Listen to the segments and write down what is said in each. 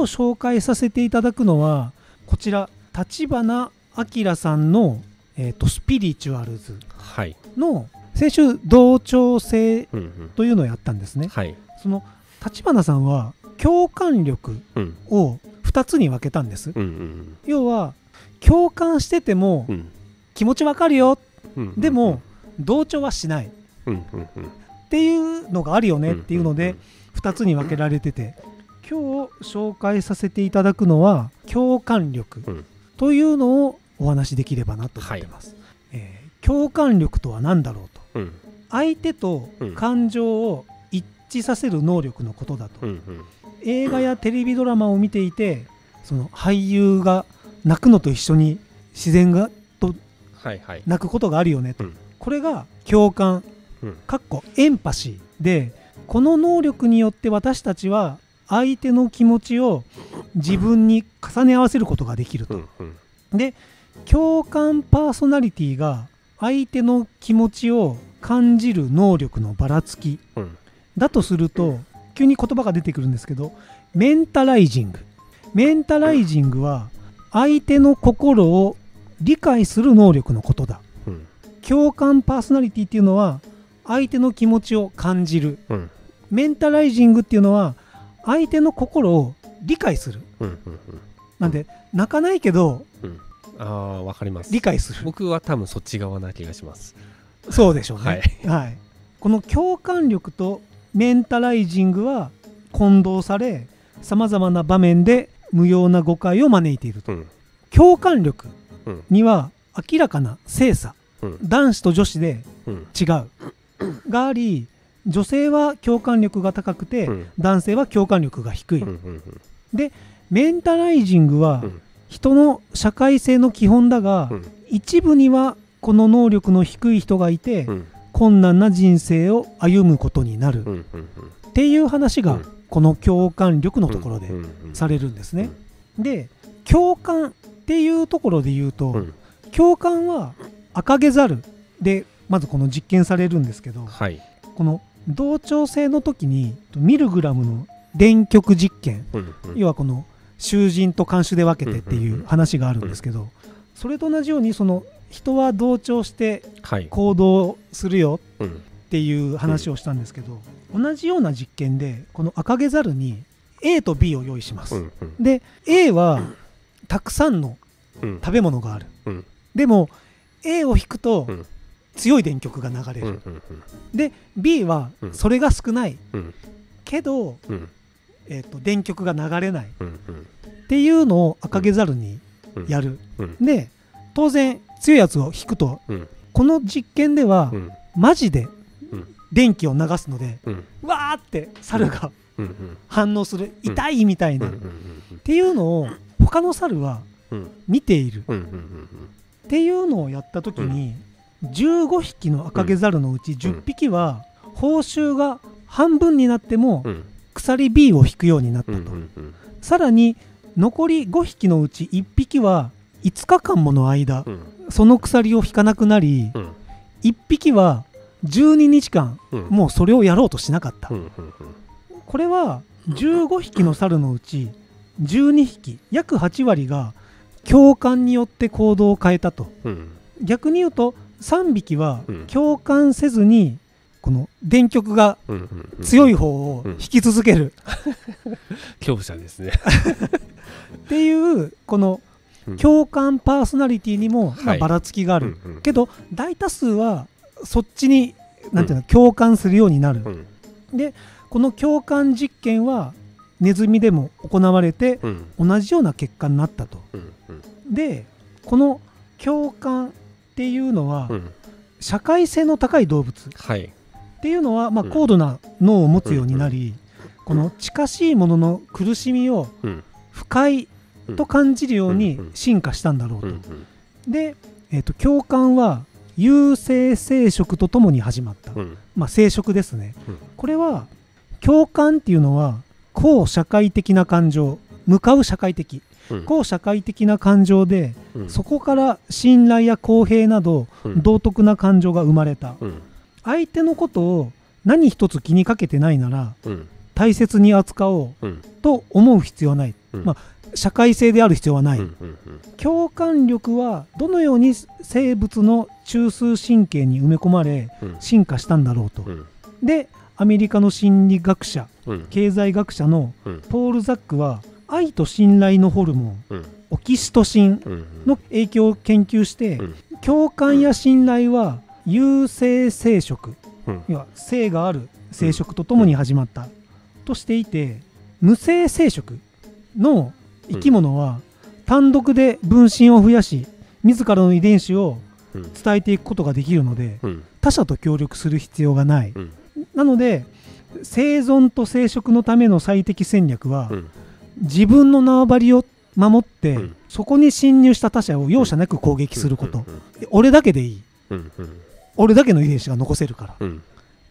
今日紹介させていただくのはこちら立花明さんの、えーと、スピリチュアルズの、先週同調性というのをやったんですね。はい、その立花さんは共感力を2つに分けたんです。うんうん、要は共感してても気持ちわかるよ、うん、でも同調はしない、うんうんうん、っていうのがあるよねっていうので2つに分けられてて今日紹介させていただくのは共感力というのをお話しできればなと思ってます。はい、えー、共感力とは何だろうと、うん、相手と感情を一致させる能力のことだと、うんうん、映画やテレビドラマを見ていてその俳優が泣くのと一緒に自然がと泣くことがあるよねと、うん、これが共感、かっこエンパシーでこの能力によって私たちは相手の気持ちを自分に重ね合わせることができると。で共感パーソナリティが相手の気持ちを感じる能力のばらつき、うん、だとすると急に言葉が出てくるんですけどメンタライジング。メンタライジングは相手の心を理解する能力のことだ、うん、共感パーソナリティっていうのは相手の気持ちを感じる、うん、メンタライジングっていうのは相手の心を理解する、うんうんうん、なんで泣かないけど、うん、ああわかります。理解する。僕は多分そっち側な気がします。そうでしょうね、はい、はい、この共感力とメンタライジングは混同されさまざまな場面で無用な誤解を招いていると、うん、共感力には明らかな性差、うん、男子と女子で違う、があり女性は共感力が高くて、男性は共感力が低い、でメンタライジングは人の社会性の基本だが、一部にはこの能力の低い人がいて、困難な人生を歩むことになる、っていう話がこの共感力のところでされるんですね。で共感っていうところで言うと、共感は赤毛猿でまずこの実験されるんですけど、はい、この同調性の時にミルグラムの電極実験、要はこの囚人と看守で分けてっていう話があるんですけど、それと同じようにその人は同調して行動するよっていう話をしたんですけど、同じような実験でこの赤毛猿に A と B を用意します、で A はたくさんの食べ物がある、うん、でも A を引くと強い電極が流れる、うんうんうん、で B はそれが少ない、うん、けど、うん、えーと、電極が流れない、うんうん、っていうのを赤毛猿にやる、で当然強いやつを引くと、この実験では、マジで電気を流すので、うん、わーって猿が反応する、痛いみたいな、っていうのを他の猿は見ている、っていうのをやった時に、15匹の赤毛猿のうち10匹は報酬が半分になっても鎖 B を引くようになったと、さらに残り5匹のうち1匹は5日間もの間、その鎖を引かなくなり、1匹は12日間、もうそれをやろうとしなかった、これは15匹の猿のうち12匹約8割が共感によって行動を変えたと、逆に言うと3匹は共感せずにこの電極が強い方を引き続ける。恐怖者ですね。っていうこの共感パーソナリティにもまあばらつきがある、けど大多数はそっちになんていうの、共感するようになる、でこの共感実験はネズミでも行われて同じような結果になったと、でこの共感っていうのは、社会性の高い動物っていうのは、まあ、高度な脳を持つようになり、この近しいものの苦しみを不快と感じるように進化したんだろうと。で、えーと共感は有性生殖とともに始まった、うん、まあ、生殖ですね、うん、これは共感っていうのは高社会的な感情向かう社会的、うん、高社会的な感情で、そこから信頼や公平など、道徳な感情が生まれた、相手のことを何一つ気にかけてないなら、大切に扱おう、と思う必要はない、まあ、社会性である必要はない、共感力はどのように生物の中枢神経に埋め込まれ進化したんだろうと、でアメリカの心理学者、経済学者のポール・ザックは愛と信頼のホルモン、オキシトシンの影響を研究して、共感や信頼は有性生殖、要は性がある生殖とともに始まったとしていて無性生殖の生き物は単独で分身を増やし自らの遺伝子を伝えていくことができるので、他者と協力する必要がない、なので生存と生殖のための最適戦略は、自分の縄張りを守って、そこに侵入した他者を容赦なく攻撃すること、俺だけでいい、俺だけの遺伝子が残せるから、っ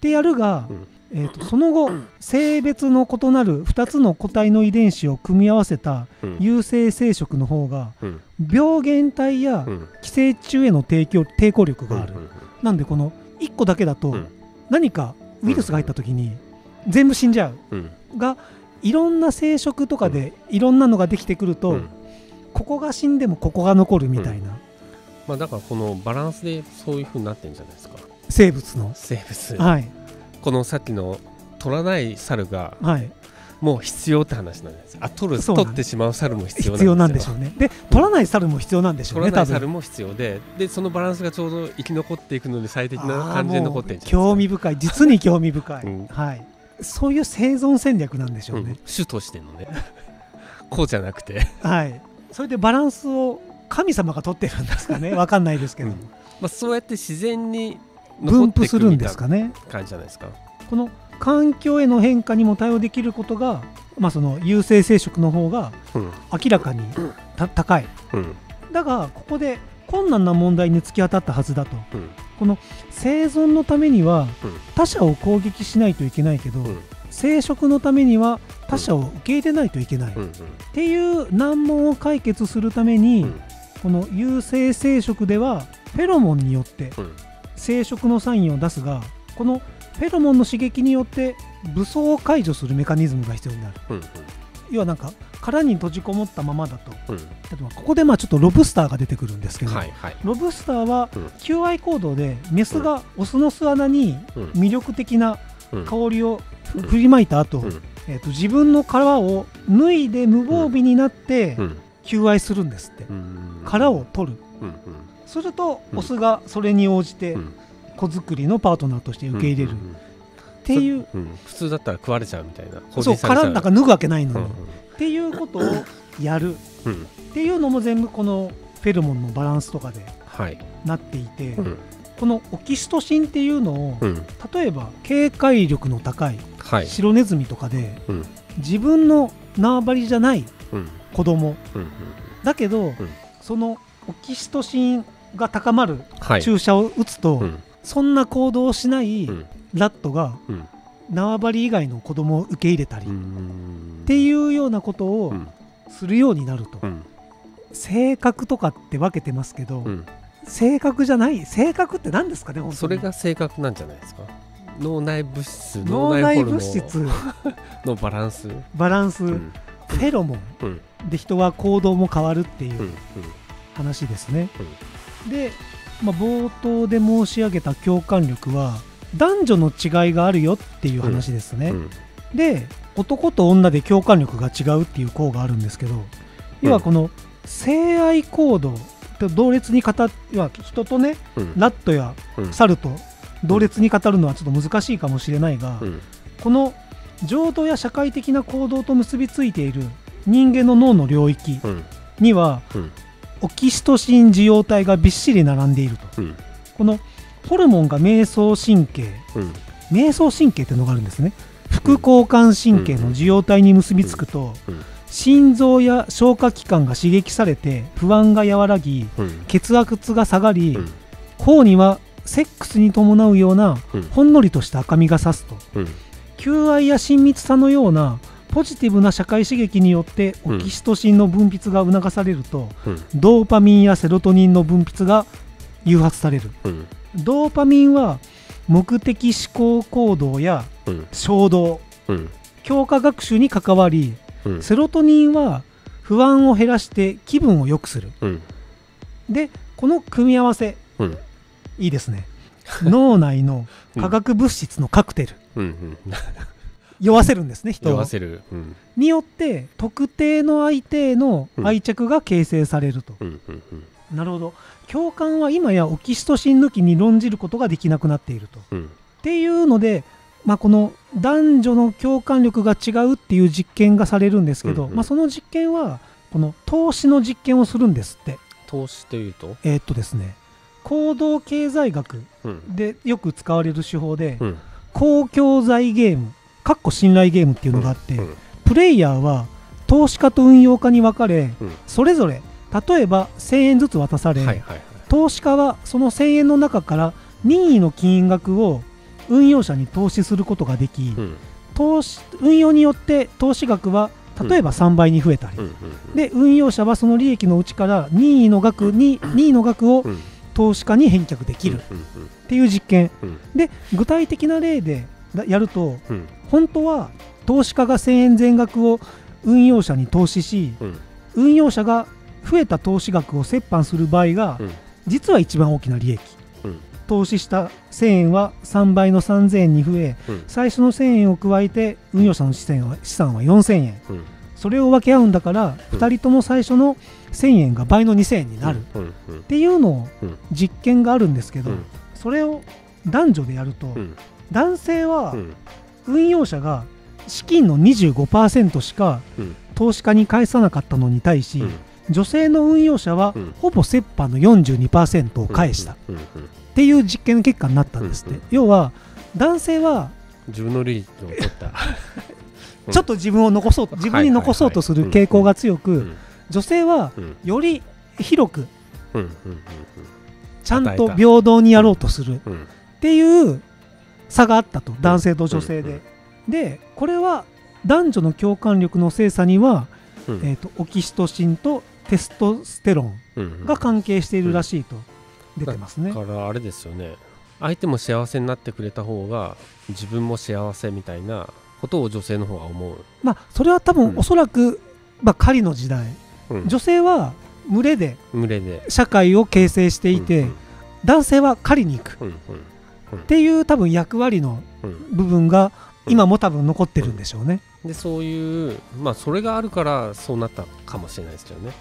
てやるが、えーと、その後性別の異なる2つの個体の遺伝子を組み合わせた有性生殖の方が、病原体や寄生虫への抵抗抵抗力がある、なんでこの1個だけだと何かウイルスが入った時に全部死んじゃう、がいろんな生殖とかでいろんなのができてくると、ここが死んでもここが残るみたいな、まあ、だからこのバランスでそういうふうになってるんじゃないですか。生物の。生物。はい。このさっきの取らない猿が、はい、もう必要って話なんですあ取る取ってしまう猿も必要必要なんでしょうね。で取らない猿も必要なんでしょうね、取らない猿も必要ででそのバランスがちょうど生き残っていくので最適な感じで残ってるん興味深い。実に興味深い、うん、はいそういう生存戦略なんでしょうね、うん、主としてのね。こうじゃなくて。はい。それでバランスを神様が取ってるんですかね。わかんないですけど、うん、まあ、そうやって自然に分布するんですかね感じじゃないですか。この環境への変化にも対応できることが、まあ、その有性生殖の方が明らかに、うん、高い、うん、だがここで困難な問題に突き当たったはずだと、うん、この生存のためには他者を攻撃しないといけないけど、生殖のためには他者を受け入れないといけない、っていう難問を解決するために、この有性生殖ではフェロモンによって生殖のサインを出すがこのフェロモンの刺激によって武装を解除するメカニズムが必要になる、うん。うん、要はなんか殻に閉じこもったままだと、うん、例えばここでまあちょっとロブスターが出てくるんですけど、はいはい、ロブスターは求愛行動でメスがオスの巣穴に魅力的な香りを振りまいた後、えー、と自分の皮を脱いで無防備になって求愛するんですって、殻を取る、するとオスがそれに応じて、子作りのパートナーとして受け入れる、っていう、うん、普通だったら食われちゃうみたいな。そう殻なんか脱ぐわけないのに、っていうことをやる、っていうのも全部このフェロモンのバランスとかでなっていて、はい、このオキシトシンっていうのを、例えば警戒力の高い白ネズミとかで、自分の縄張りじゃない子供、だけど、そのオキシトシンが高まる注射を打つと、そんな行動をしないラットが縄張り以外の子供を受け入れたりっていうようなことをするようになると、性格とかって分けてますけど、性格じゃない？性格って何ですかねそれが性格なんじゃないですか？脳内物質脳内物質。のバランス？バランス、うん、フェロモン、うん、で人は行動も変わるっていう話ですね、うん、でまあ、冒頭で申し上げた共感力は男女の違いがあるよっていう話ですね、うん。うん、で男と女で共感力が違うっていう項があるんですけど要はこの性愛行動と同列に語要は人とね、うん、ラットや猿と同列に語るのはちょっと難しいかもしれないが、この浄土や社会的な行動と結びついている人間の脳の領域には、オキシトシン受容体がびっしり並んでいると、うん、このホルモンが迷走神経、うん、迷走神経っていうのがあるんですね。副交感神経の受容体に結びつくと、心臓や消化器官が刺激されて不安が和らぎ、血圧が下がり、頬にはセックスに伴うようなほんのりとした赤みがさすと、求愛や親密さのようなポジティブな社会刺激によってオキシトシンの分泌が促されると、うん、ドーパミンやセロトニンの分泌が誘発される、うん、ドーパミンは目的思考行動や衝動、強化学習に関わりうん、セロトニンは不安を減らして気分を良くする、うん、でこの組み合わせ、いいですね。脳内の化学物質のカクテル、酔わせるんですね人を、によって特定の相手への愛着が形成されると、なるほど。共感は今やオキシトシン抜きに論じることができなくなっていると、っていうのでまあ、この男女の共感力が違うっていう実験がされるんですけど、うんうん、まあ、その実験はこの投資の実験をするんですって。投資というと？えー、っとですね。行動経済学でよく使われる手法で、うん、公共財ゲームかっこ信頼ゲームっていうのがあって、うん。うん、プレイヤーは投資家と運用家に分かれ、それぞれ例えば1000円ずつ渡され、はいはいはい、投資家はその1000円の中から任意の金額を運用者に投資することができ、うん、投資運用によって投資額は例えば3倍に増えたり、で運用者はその利益のうちから任意の額に任意の額を投資家に返却できるっていう実験、で具体的な例でやると、本当は投資家が1000円全額を運用者に投資し、運用者が増えた投資額を折半する場合が、実は一番大きな利益、投資した1000円は3倍の3000円に増え、うん、最初の1000円を加えて運用者の資産は資産は4000円、うん、それを分け合うんだから、うん、2人とも最初の1000円が倍の2000円になる、っていうのを実験があるんですけど、それを男女でやると、男性は運用者が資金の25%しか投資家に返さなかったのに対し、女性の運用者はほぼ折半の42%を返した、っていう実験の結果になったんですって、要は男性は自分の利益を取った。ちょっと自分を残そう自分に残そうとする傾向が強く、女性はより広く、ちゃんと平等にやろうとするっていう差があったと男性と女性で、でこれは男女の共感力の精査には、えとオキシトシンとテストステロンが関係しているらしいと。出てますね。だからあれですよね。相手も幸せになってくれた方が自分も幸せみたいなことを女性の方が思う。まあそれは多分おそらく、うん、まあ、狩りの時代、うん、女性は群れで群れで。社会を形成していて、うんうん、男性は狩りに行く、うんうん、っていう多分役割の部分が今も多分残ってるんでしょうね、でそういうまあそれがあるからそうなったかもしれないですよね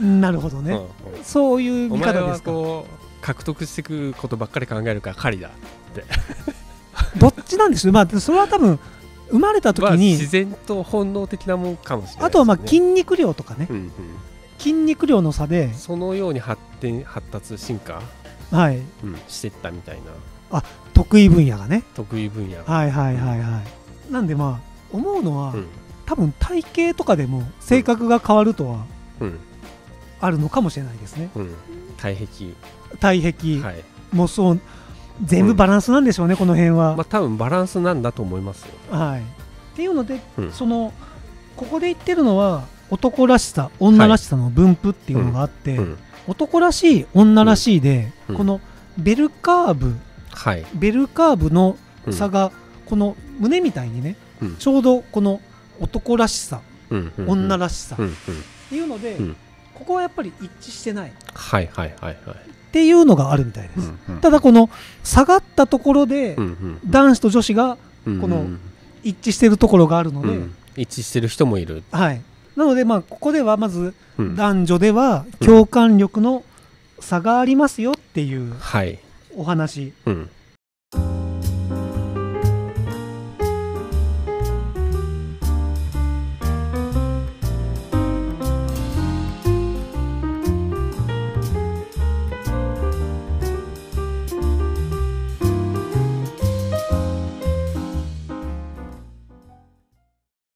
なるほどね、うん。うん、そういう見方ですか。こう獲得してくることばっかり考えるから狩りだ。って。どっちなんですまあそれは多分生まれた時に、自然と本能的なもんかもしれない、ね、あとはまあ筋肉量とかね、うんうん、筋肉量の差でそのように発展発達進化、はい。うん、していったみたいな。あ得意分野がね。得意分野はいはいはいはい、なんでまあ思うのは、うん、多分体型とかでも性格が変わるとは、うん。あるのかもしれないですね。うん、体壁。体壁、はい、もうそう全部バランスなんでしょうね、うん、この辺は。まあ多分バランスなんだと思いますよ。はい、っていうので、うん、そのここで言ってるのは男らしさ女らしさの分布っていうのがあって、はい、男らしい女らしいで、このベルカーブ、はい、ベルカーブの差がこの胸みたいにね、ちょうどこの男らしさ、女らしさ。っていうので、ここはやっぱり一致してない。はいはいはいはい。っていうのがあるみたいです、うんうん、ただこの下がったところで、男子と女子がこの一致してるところがあるので、うん、一致してる人もいる。はい。なのでまあここではまず男女では共感力の差がありますよっていうお話、うん、